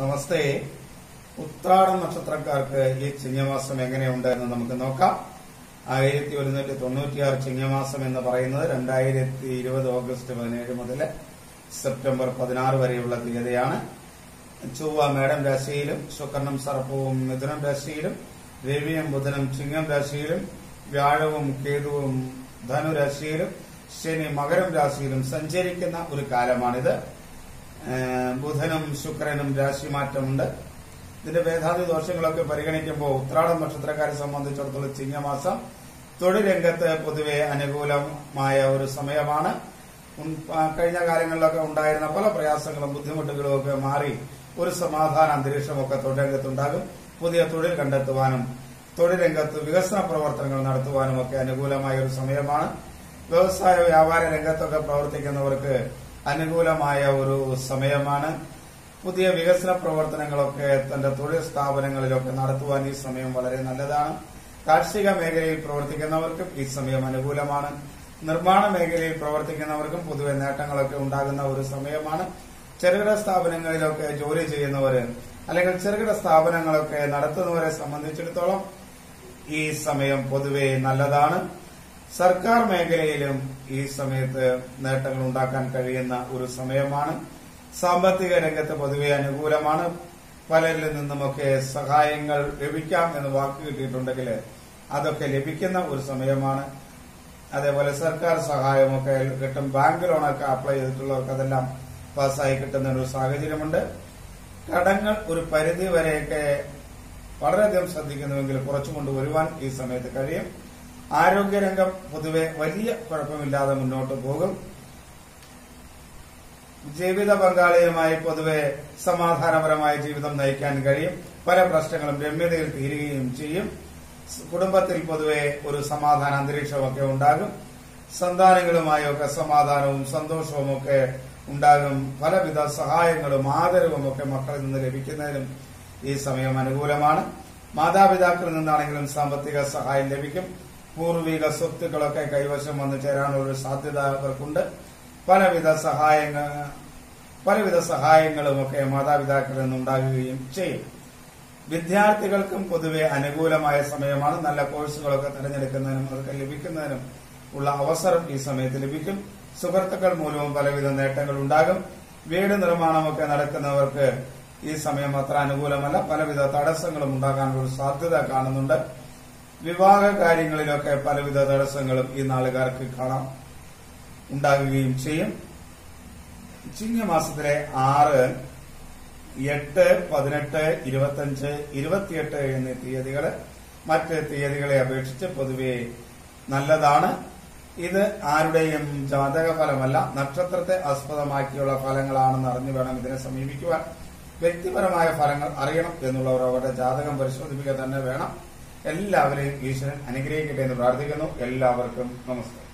നമസ്തേ. ഉത്രാടം നക്ഷത്രക്കാർക്ക് ഈ ചിങ്ങമാസം എങ്ങനെയുണ്ടെന്ന് നമുക്ക് നോക്കാം. ആയിരത്തി ഒരുന്നൂറ്റി തൊണ്ണൂറ്റിയാറ് ചിങ്ങമാസം എന്ന് പറയുന്നത് രണ്ടായിരത്തി ഇരുപത് ഓഗസ്റ്റ് പതിനേഴ് മുതൽ സെപ്റ്റംബർ പതിനാറ് വരെയുള്ള തീയതിയാണ്. ചൊവ്വ മേടം രാശിയിലും ശുക്രനും സർപ്പവും മിഥുനം രാശിയിലും രവിയും ബുധനും ചിങ്ങം രാശിയിലും വ്യാഴവും കേതുവും ധനുരാശിയിലും ശനി മകരം രാശിയിലും സഞ്ചരിക്കുന്ന ഒരു കാലമാണിത്. ബുധനും ശുക്രനും രാശിമാറ്റമുണ്ട്. ഇതിന്റെ വേദാതി ദോഷങ്ങളൊക്കെ പരിഗണിക്കുമ്പോൾ ഉത്രാടം നക്ഷത്രക്കാരെ സംബന്ധിച്ചിടത്തോളം ചിങ്ങമാസം തൊഴിൽ രംഗത്ത് പൊതുവെ അനുകൂലമായ ഒരു സമയമാണ്. കഴിഞ്ഞ കാലങ്ങളിലൊക്കെ ഉണ്ടായിരുന്ന പല പ്രയാസങ്ങളും ബുദ്ധിമുട്ടുകളും ഒക്കെ മാറി ഒരു സമാധാന അന്തരീക്ഷമൊക്കെ തൊഴിൽ രംഗത്തുണ്ടാകും. പുതിയ തൊഴിൽ കണ്ടെത്തുവാനും തൊഴിൽ രംഗത്ത് വികസന പ്രവർത്തനങ്ങൾ നടത്തുവാനും ഒക്കെ അനുകൂലമായ ഒരു സമയമാണ്. വ്യവസായ വ്യാപാര രംഗത്തൊക്കെ പ്രവർത്തിക്കുന്നവർക്ക് അനുകൂലമായ ഒരു സമയമാണ്. പുതിയ വികസന പ്രവർത്തനങ്ങളൊക്കെ തന്റെ തൊഴിൽ സ്ഥാപനങ്ങളിലൊക്കെ നടത്തുവാൻ ഈ സമയം വളരെ നല്ലതാണ്. കാർഷിക മേഖലയിൽ പ്രവർത്തിക്കുന്നവർക്കും ഈ സമയം അനുകൂലമാണ്. നിർമ്മാണ മേഖലയിൽ പ്രവർത്തിക്കുന്നവർക്കും പൊതുവെ നേട്ടങ്ങളൊക്കെ ഉണ്ടാകുന്ന ഒരു സമയമാണ്. ചെറുകിട സ്ഥാപനങ്ങളിലൊക്കെ ജോലി ചെയ്യുന്നവര് അല്ലെങ്കിൽ ചെറുകിട സ്ഥാപനങ്ങളൊക്കെ നടത്തുന്നവരെ സംബന്ധിച്ചിടത്തോളം ഈ സമയം പൊതുവെ നല്ലതാണ്. സർക്കാർ മേഖലയിലും ഈ സമയത്ത് നേട്ടങ്ങൾ ഉണ്ടാക്കാൻ കഴിയുന്ന ഒരു സമയമാണ്. സാമ്പത്തിക രംഗത്ത് പൊതുവെ അനുകൂലമാണ്. പലരിൽ നിന്നുമൊക്കെ സഹായങ്ങൾ ലഭിക്കാം എന്ന് വാക്ക് കിട്ടിയിട്ടുണ്ടെങ്കിൽ അതൊക്കെ ലഭിക്കുന്ന ഒരു സമയമാണ്. അതേപോലെ സർക്കാർ സഹായമൊക്കെ കിട്ടും. ബാങ്ക് ലോണൊക്കെ അപ്ലൈ ചെയ്തിട്ടുള്ളവർക്ക് അതെല്ലാം പാസ്സായി കിട്ടുന്ന ഒരു സാഹചര്യമുണ്ട്. കടങ്ങൾ ഒരു പരിധി വരെയൊക്കെ വളരെയധികം ശ്രദ്ധിക്കുന്നുവെങ്കിൽ കുറച്ചുകൊണ്ട് വരുവാൻ ഈ സമയത്ത് കഴിയും. ആരോഗ്യരംഗം പൊതുവെ വലിയ കുഴപ്പമില്ലാതെ മുന്നോട്ട് പോകും. ജീവിത പങ്കാളിയുമായി പൊതുവെ സമാധാനപരമായ ജീവിതം നയിക്കാൻ കഴിയും. പല പ്രശ്നങ്ങളും രമ്യതയിൽ തീരുകയും ചെയ്യും. കുടുംബത്തിൽ പൊതുവെ ഒരു സമാധാന അന്തരീക്ഷമൊക്കെ ഉണ്ടാകും. സന്താനങ്ങളുമായൊക്കെ സമാധാനവും സന്തോഷവും ഒക്കെ ഉണ്ടാകും. പലവിധ സഹായങ്ങളും ആദരവും ഒക്കെ മക്കളിൽ നിന്ന് ലഭിക്കുന്നതിനും ഈ സമയം അനുകൂലമാണ്. മാതാപിതാക്കളിൽ നിന്നാണെങ്കിലും സാമ്പത്തിക സഹായം ലഭിക്കും. പൂർവിക സ്വത്തുക്കളൊക്കെ കൈവശം വന്നു ചേരാനുള്ള സാധ്യത അവർക്കുണ്ട്. പലവിധ സഹായങ്ങൾ പലവിധ സഹായങ്ങളും ഒക്കെ മാതാപിതാക്കളിൽ നിന്നുണ്ടാകുകയും ചെയ്യും. വിദ്യാർത്ഥികൾക്കും പൊതുവെ അനുകൂലമായ സമയമാണ്. നല്ല കോഴ്സുകളൊക്കെ തിരഞ്ഞെടുക്കുന്നതിനും അതൊക്കെ ലഭിക്കുന്നതിനും ഉള്ള അവസരം ഈ സമയത്ത് ലഭിക്കും. സുഹൃത്തുക്കൾ മൂലവും പലവിധ നേട്ടങ്ങൾ ഉണ്ടാകും. വീട് നിർമ്മാണമൊക്കെ നടക്കുന്നവർക്ക് ഈ സമയം അത്ര അനുകൂലമല്ല. പലവിധ തടസ്സങ്ങളും ഉണ്ടാകാനുള്ള സാധ്യത കാണുന്നുണ്ട്. വിവാഹ കാര്യങ്ങളിലൊക്കെ പലവിധ തടസ്സങ്ങളും ഈ നാളുകാർക്ക് കാണാം. ഉണ്ടാകുകയും ചെയ്യും. ചിങ്ങമാസത്തിലെ ആറ് എട്ട് പതിനെട്ട് ഇരുപത്തഞ്ച് ഇരുപത്തിയെട്ട് എന്നീ തീയതികൾ മറ്റ് തീയതികളെ അപേക്ഷിച്ച് പൊതുവെ നല്ലതാണ്. ഇത് ആരുടെയും ജാതക ഫലമല്ല നക്ഷത്രത്തെ ആസ്പദമാക്കിയുള്ള ഫലങ്ങളാണെന്ന് അറിഞ്ഞു വേണം ഇതിനെ സമീപിക്കുവാൻ. വ്യക്തിപരമായ ഫലങ്ങൾ അറിയണം എന്നുള്ളവർ അവരുടെ ജാതകം പരിശോധിക്കുക തന്നെ വേണം. എല്ലാവരെയും ഈശ്വരൻ അനുഗ്രഹിക്കട്ടെ എന്ന് പ്രാർത്ഥിക്കുന്നു. എല്ലാവർക്കും നമസ്കാരം.